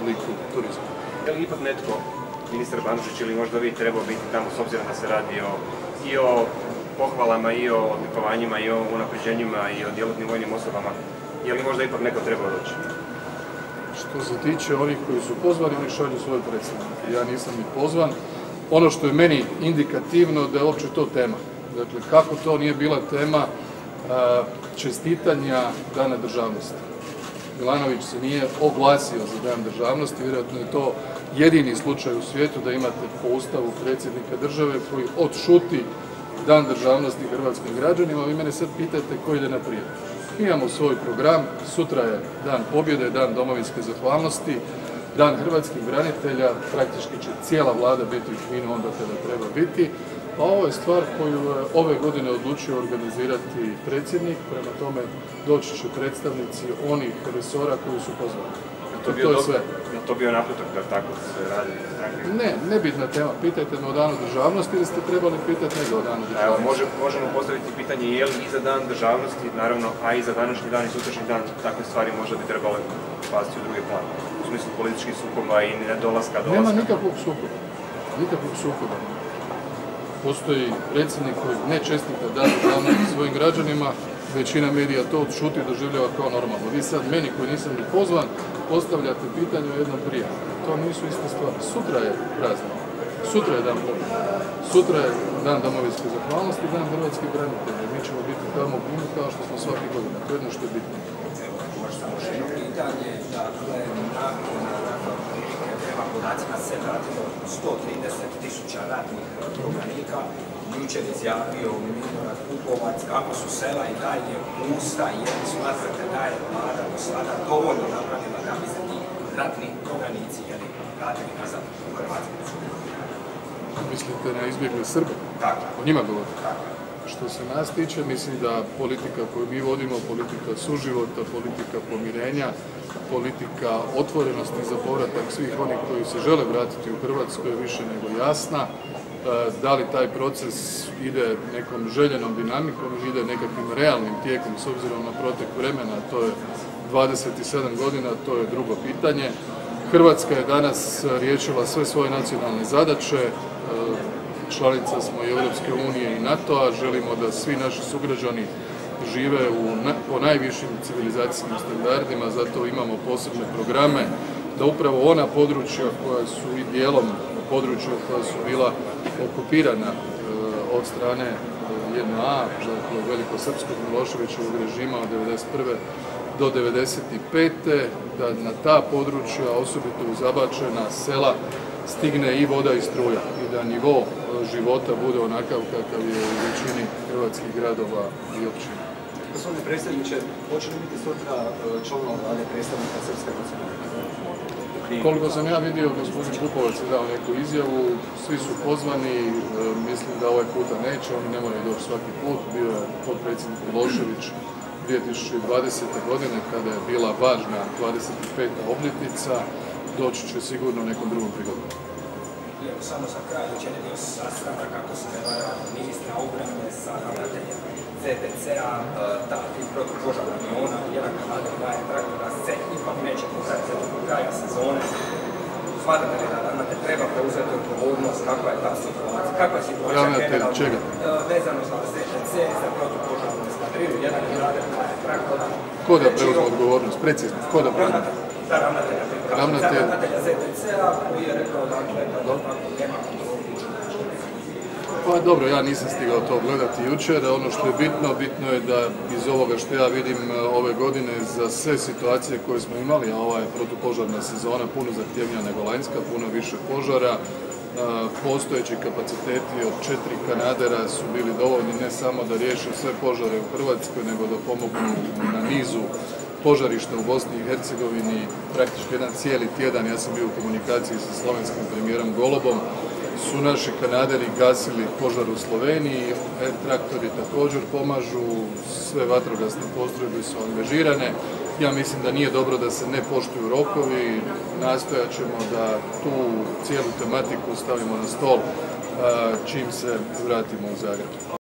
obliku turizma. Je li ipak netko, ministar Banožić ili možda vi trebao biti tamo s obzirom da se radi o, i o pohvalama i o odlikovanjima i o unapređenjima i o djelotnim vojnim osobama, je li možda ipak neko trebao doći? Što se tiče onih koji su pozvani, oni šalju svoje predstavnike. Ja nisam ni pozvan. Ono što je meni indikativno da je uopće to tema. Dakle, kako to nije bila tema čestitanja Dana državnosti. Milanović se nije oglasio za Dan državnosti, vjerojatno je to jedini slučaj u svijetu da imate po ustavu predsjednika države koji odšuti Dan državnosti hrvatskim građanima. Vi mene sad pitate ko ide naprijed. Imamo svoj program, sutra je Dan pobjede, Dan domovinske zahvalnosti, Dan hrvatskih branitelja, praktički će cijela vlada biti u Kninu onda kada treba biti. A ovo je stvar koju je ove godine odlučio organizirati predsjednik, prema tome doći će predstavnici onih resora koji su pozvani. To, to je sve. Je to bio naputak da tako se radi? Ne, nebitna tema. Pitajte me o danu državnosti ili ste trebali pitati nego o danu državnosti? Evo, možemo postaviti pitanje je li i za dan državnosti, naravno, a i za današnji dan i sutrašnji dan takve stvari možda bi trebale pasti u drugi plan. U smislu političkih sukoba i nedolaska, dolaska. Nema nikakvog sukoba. Nikakvog sukoba. Postoji predsjednik koji ne čestita dan državnosti svojim građanima, većina medija to odšuti doživljava kao normalno. Vi sad meni koji nisam ni pozvan postavljate pitanje o jednom prije. To nisu iste stvari. Sutra je praznik. Sutra je dan pobjede. Sutra je dan domovinske zahvalnosti, dan hrvatskih branitelja. Mi ćemo biti tamo kao što smo svaki godina. To je jedno što je bitno. Možda jedno pitanje, dakle, nakon prema podacima se vratilo 130 tisuća ratnih prognanika. Jučer izjavio Milorad Pupovac kako su sela i dalje usta i jedni smatrate da je vlada do sada dovoljno napravila da bi se ti ratni prognanici jeli, vratili nazad u Hrvatsku. Mislite na izbjegle Srbe? Tako. O njima govorite? Tako. Što se nas tiče, mislim da politika koju mi vodimo, politika suživota, politika pomirenja, politika otvorenosti za povratak svih onih koji se žele vratiti u Hrvatsku je više nego jasna. E, da li taj proces ide nekom željenom dinamikom ili ide nekakvim realnim tijekom s obzirom na protek vremena, to je 27 godina, to je drugo pitanje. Hrvatska je danas riješila sve svoje nacionalne zadaće, e, članica smo i Europske unije i NATO-a, želimo da svi naši sugrađani žive u, po najvišim civilizacijskim standardima, zato imamo posebne programe da upravo ona područja koja su i dijelom područja koja su bila okupirana e, od strane e, JNA, dakle velikosrpskog Miloševićevog režima od 1991. do 1995. da na ta područja, osobito u zabačena sela, stigne i voda i struja i da nivo života bude onakav kakav je u većini hrvatskih gradova i općina. Gospodine predsjedniče, hoće li biti sutra e, članova vlade predstavnika Srpske nacionalne? Koliko sam ja vidio, gospodin Pupovac je dao neku izjavu, svi su pozvani, e, mislim da ovaj puta neće, oni ne moraju doći svaki put, bio je potpredsjednik Milošević 2020. godine kada je bila važna 25. obljetnica, doći će sigurno nekom drugom prigodom. Samo za kraj, jučer je bio kako se ne vara, ministra obrane sa ravnateljem CTC-a, ta tri protupožarna aviona, jedan kanadar daje traktor da se ipak neće popraviti do kraja sezone. Smatrate li da ravnatelj treba preuzeti odgovornost, kakva je ta situacija, kakva je situacija Ravnatelj čega? Vezano za CTC, za protupožarnu eskadrilu, jedan kanadar daje traktor. Ko da preuzme odgovornost? Precizno, ko da preuzme? ZTC-a pa dobro, ja nisam stigao to gledati jučer, ono što je bitno, bitno je da iz ovoga što ja vidim e, ove godine za sve situacije koje smo imali, a ova je protupožarna sezona puno zahtjevnija nego lanjska, puno više požara, e, postojeći kapaciteti od četiri kanadera su bili dovoljni ne samo da riješe sve požare u Hrvatskoj, nego da pomognu na nizu požarišta u Bosni i Hercegovini, praktički jedan cijeli tjedan, ja sam bio u komunikaciji sa slovenskim premijerom Golobom, su naši kanaderi gasili požar u Sloveniji, air traktori također pomažu, sve vatrogasne postrojbe su angažirane. Ja mislim da nije dobro da se ne poštuju rokovi, nastojat ćemo da tu cijelu tematiku stavimo na stol čim se vratimo u Zagreb.